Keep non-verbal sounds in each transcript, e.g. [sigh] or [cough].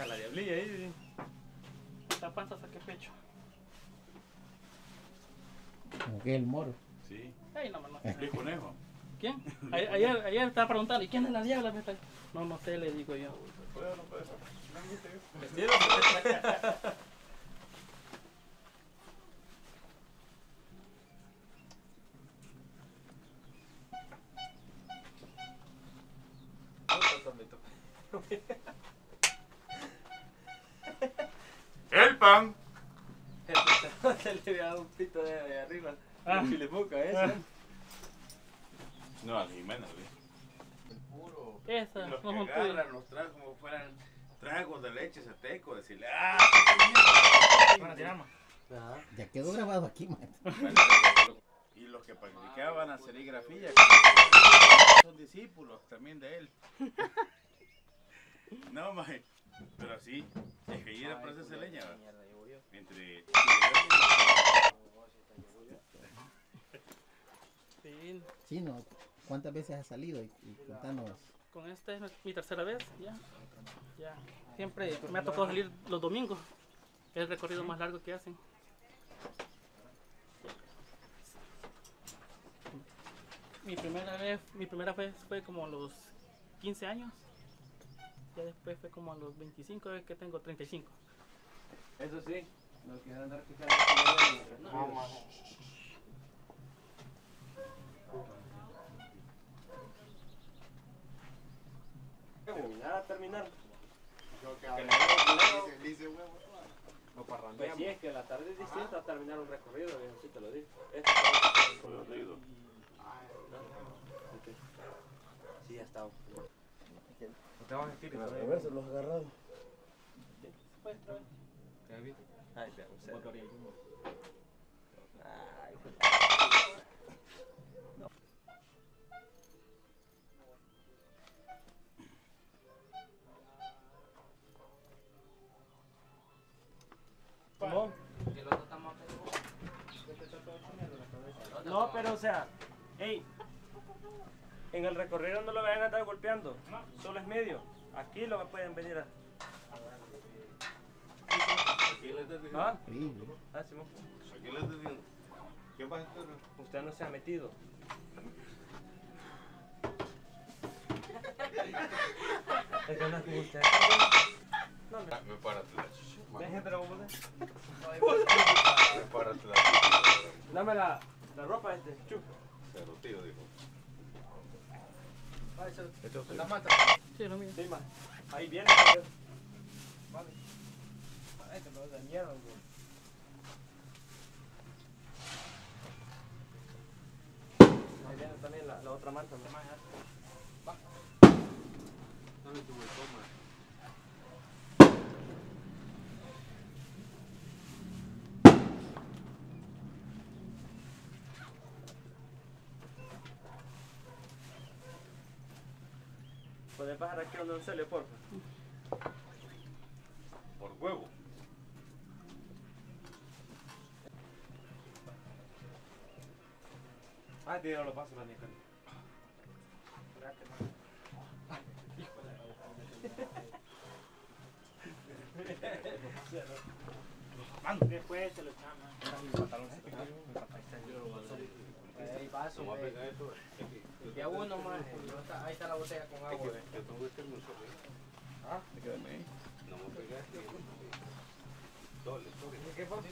A la diablilla ahí. La panza saque pecho. Como que el moro. Sí. Ay, no, no. Luis Conejo. ¿Quién? Ayer, ayer estaba preguntando, ¿y quién es la diabla? Me está- No, no sé, le digo yo. ¿Puedo o no puedo? No me gusta yo. ¿Vestido? El pan. Se le había un pito de, de arriba. Ah. Chile boca, Ah. ese. No, a Jimena, Luis. El puro. Esa, Los no que agarran los tragos como fueran tragos de leche seteco, decirle, ¡ah! Van a tirar más. Ajá. Ya quedó grabado aquí, man. Y los que practicaban la serigrafía, son discípulos también de él. [laughs] No, maje. Pero sí, es que ahí era de leña, yo. Entre. Sí, Sí, ¿no? ¿Cuántas veces has salido? Y, y contanos. con esta es mi tercera vez, ya. Ya. Siempre me ha tocado salir los domingos. Es el recorrido más largo que hacen. Mi primera vez, mi primera vez fue como a los 15 años. Ya después fue como a los 25, es que tengo 35. Eso sí, lo que andar fijando. No, más. Terminar a terminar. Pues sí, es que la tarde es distinta a terminar un recorrido, viejo, sí te lo digo. Esto Corrido. Sí, ya está. Te vas a vestir A ver, se los agarrado. ¿Qué viste? Ay, te usted. Ay, No. No, pero o sea, hey, en el recorrido no lo vayan a andar golpeando, solo es medio. Aquí lo pueden venir a. ¿Ah? Ah, Simón. ¿Qué vas a hacer? Usted no se ha metido. [laughs] Con usted. Me. Me párate la chicha. Deje, pero vos. Me párate la chicha. Dame la, la ropa este, chup. Pero tío, dijo. Ay, se- Esto La mata. Sí, lo mío. Sí, ma. Ahí viene. Vale. Ay, te lo dañaron, güey. Ahí viene también la, la otra manta. ¿no? Dame tu man. ¿Puedes bajar aquí donde un cele, porfa? Por huevo. Ah, tío, no lo paso, la neta. Después se lo echamos. Ahí paso, Vamos a güey. Esto. Ya uno más. Ahí está la botella con agua. Yo tengo este mucho. ¿Ah? Quédame. No me pegaste. Dole, dole. ¿Qué fue?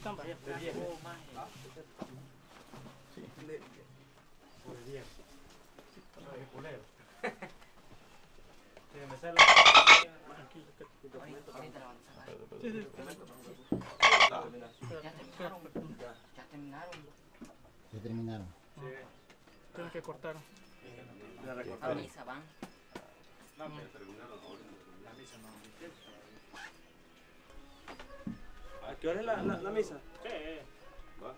Sí. De. Sí. Por diez. Ay, culero. [laughs] Sí, me sale. Sí, sí. Ya terminaron. Ya terminaron. ya terminaron. Tienen que cortar. La A misa van. No, pero terminaron ahora. ¿A qué hora es la, la, la misa? ¿Va?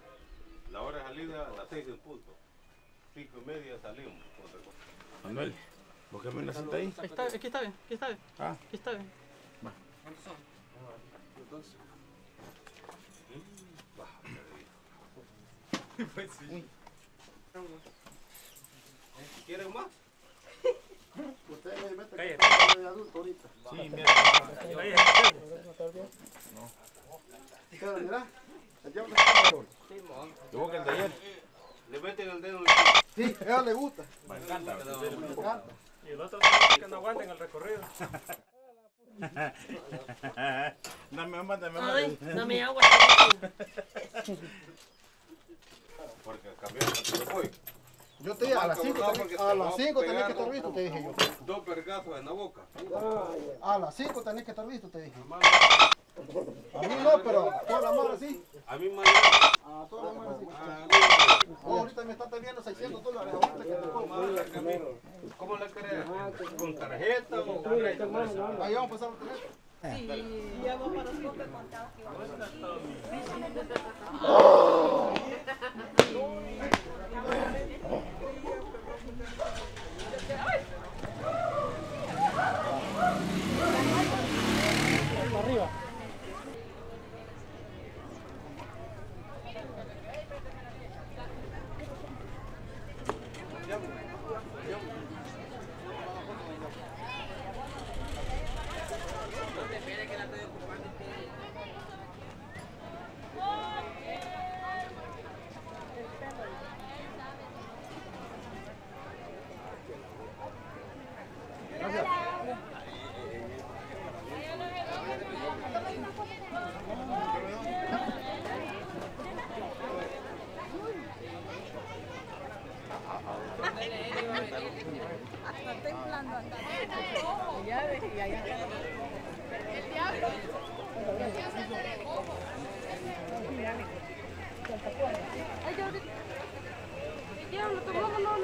La hora de salida a las seis en punto. Cinco y media salimos. otra cosa. Manuel, búscame una cita ahí. Ahí está, aquí está bien, aquí está bien. Ah. Aquí está bien. ¿Cuántos son? Entonces. [laughs] Pues sí. ¿Quieren más? Cállate. Sí, mira. Allá. Yo que el de ayer. Le meten el dedo Sí, a ella le gusta. Me encanta. Me encanta. y el otro son que no aguanten el recorrido. Dame mamá, dame Ay, mamá. dame agua. [laughs] Porque cambiaron el hoy. Yo te dije, a las 5 a las 5 tenés que estar listo, te dije yo. Dos vergazos en la boca. A las 5 tenés que estar listo, te dije. A mí no, pero toda la mano así. A mí mañana. A toda la mano así. Ah, Oh, ahorita me están teniendo 600 dólares. Ahorita que te pongo. ¿Cómo le querés? ¿Con tarjeta o Ahí vamos a pasar la tarjeta. Diablo, tomémonos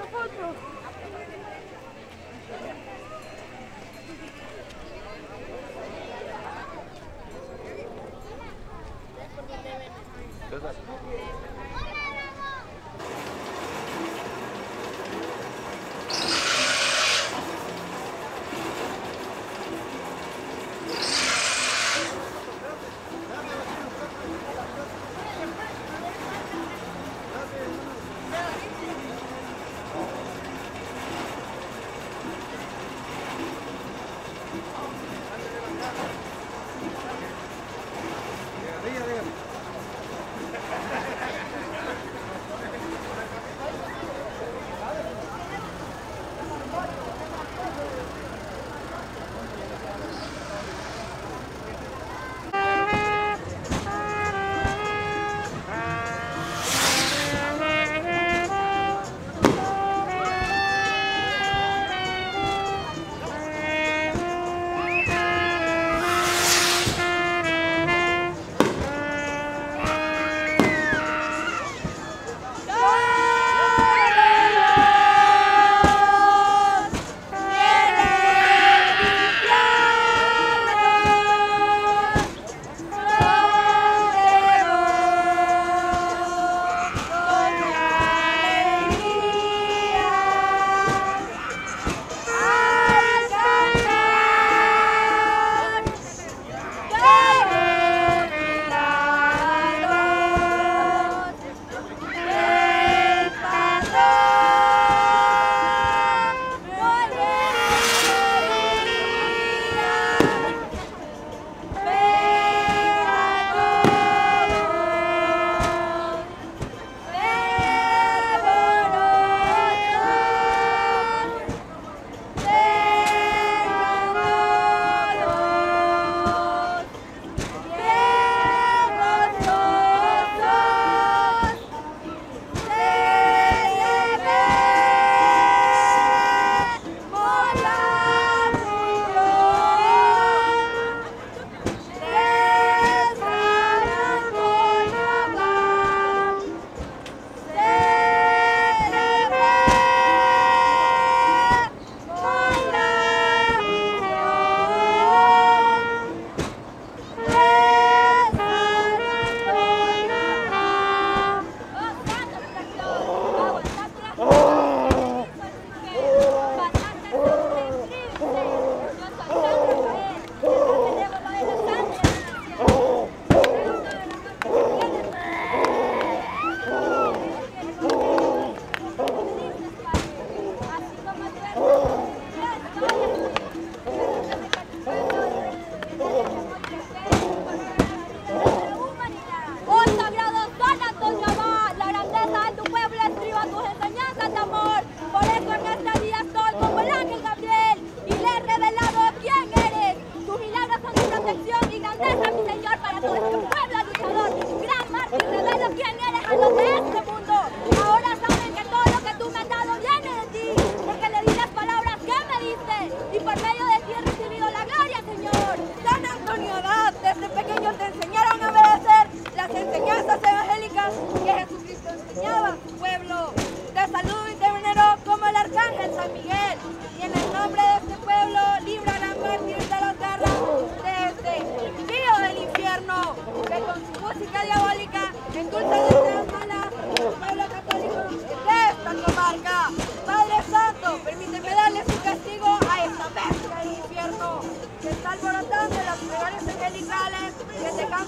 obligando a mi señor para todo este pueblo.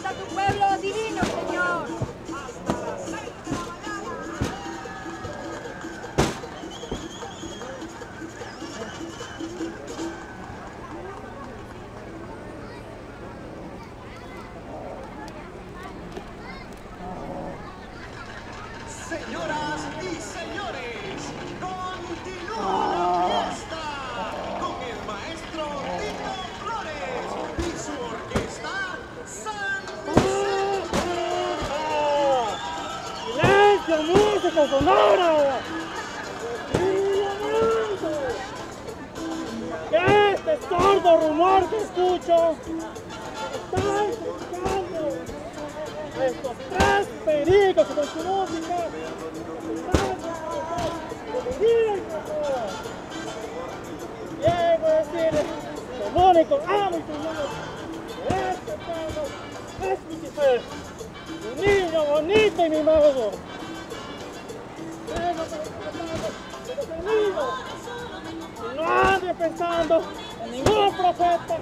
Gracias. Tanto rumor que escucho, tanto escándalo, estos tres pericos con su música, tanto miren Llego a decirles, comunico, amo y señor, este pueblo es mi cifer, mi niño bonito y mi mago. Vengo pensando, pero perdido, nadie pensando. Unido profeta.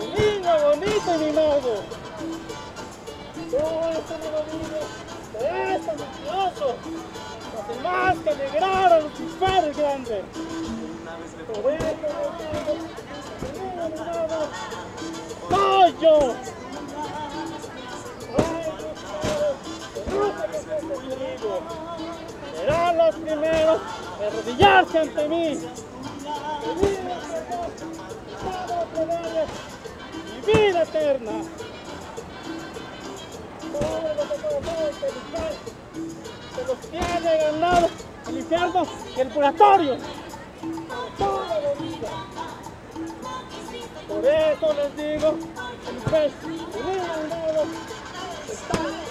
Unido, bonito y mimado. Todo esto me lo digo. De esto mentiroso. Los demás que alegraron a Lucifer el grande. Todo esto me lo digo. Soy yo. Serán los primeros de arrodillarse ante mí. Mi vida eterna. Todo lo que se los tiene ganado el infierno y el purgatorio. Toda la vida. Por eso les digo, el pez, el está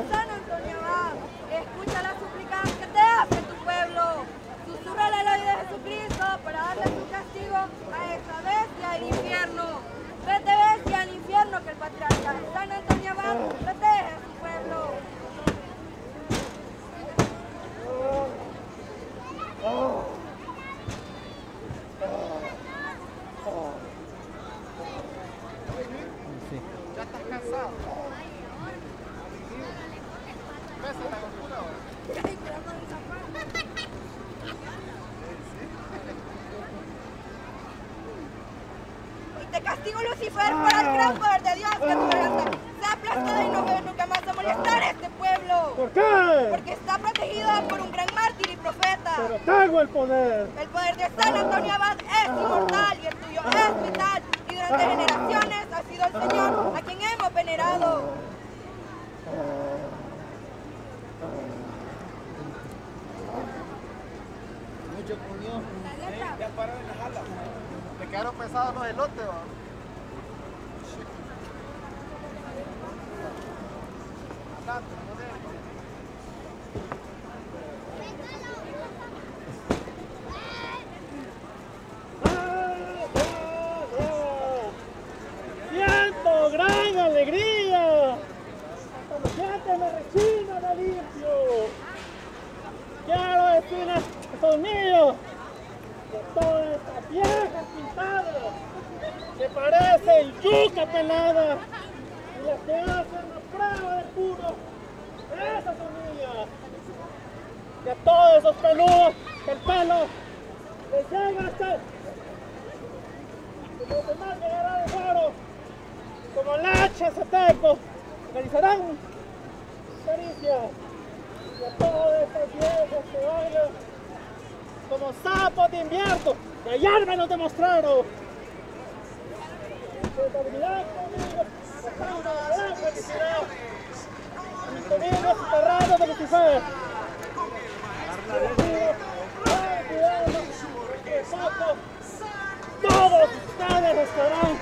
go, gran poder de Dios que tu venganza sea aplastada y no debe nunca más a molestar a este pueblo. ¿Por qué? Porque está protegida por un gran mártir y profeta. Pero tengo el poder. El poder de San Antonio Abad es inmortal y el tuyo es vital. Y durante generaciones ha sido el Señor a quien hemos venerado. Mucho puño. Ya paró en las alas. Te quedaron pesados los elotes, ¿va? Siento gran alegría. Dientes me rechinan de limpio. Quiero decirles que son míos. De todas estas viejas pintadas que parecen yuca pelada y las que hacen prueba de puro. Esas son mías. Y a todos esos peludos el pelo les llega hasta como los demás llegará de oro, como leche seteco, realizarán caricias y a todas estas viejas que bailan como sapos de invierno, que ayer me lo demostraron. Estabilidad conmigo, todos ustedes estarán